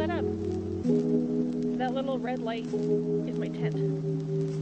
up. That little red light is my tent.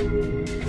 Música